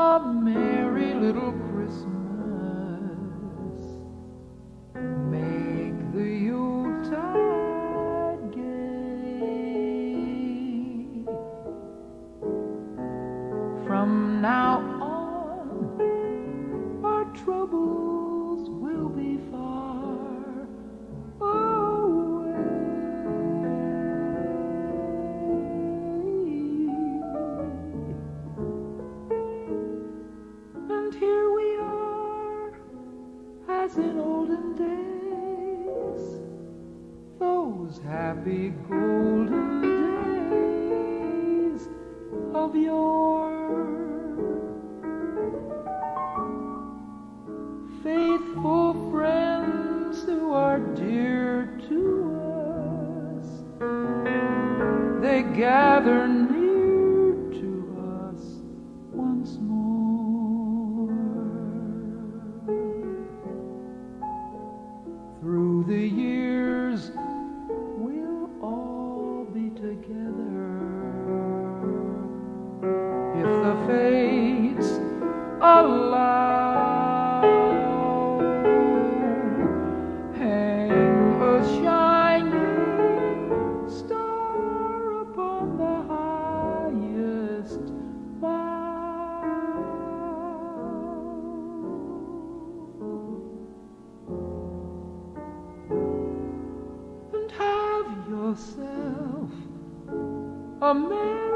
a merry little Christmas. Make the Yuletide gay. From now on, our troubles those happy golden days of yore. Faithful friends who are dear to us, they gather a merry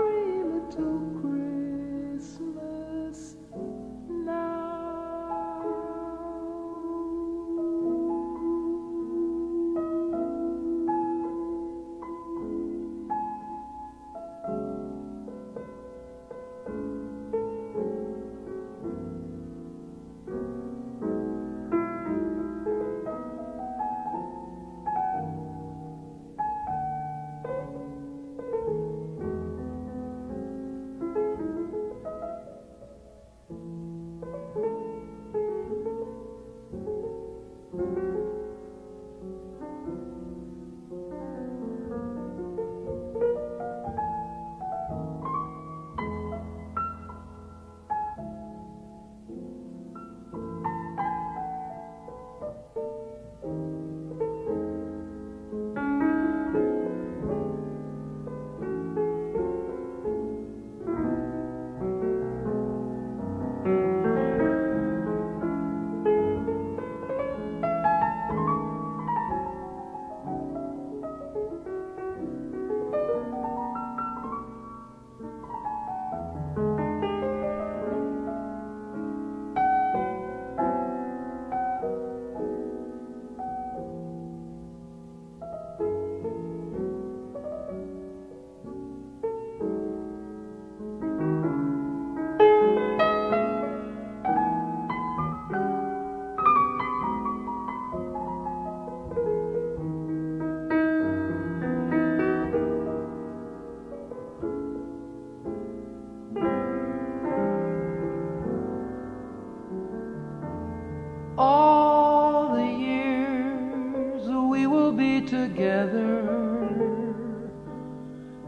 be together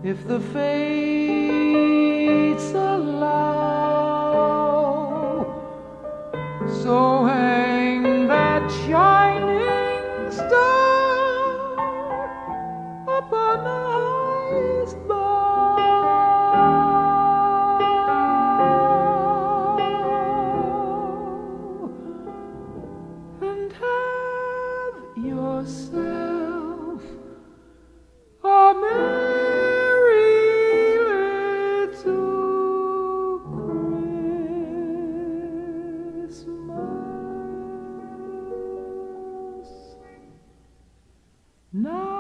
if the fates allow. So hang that Now.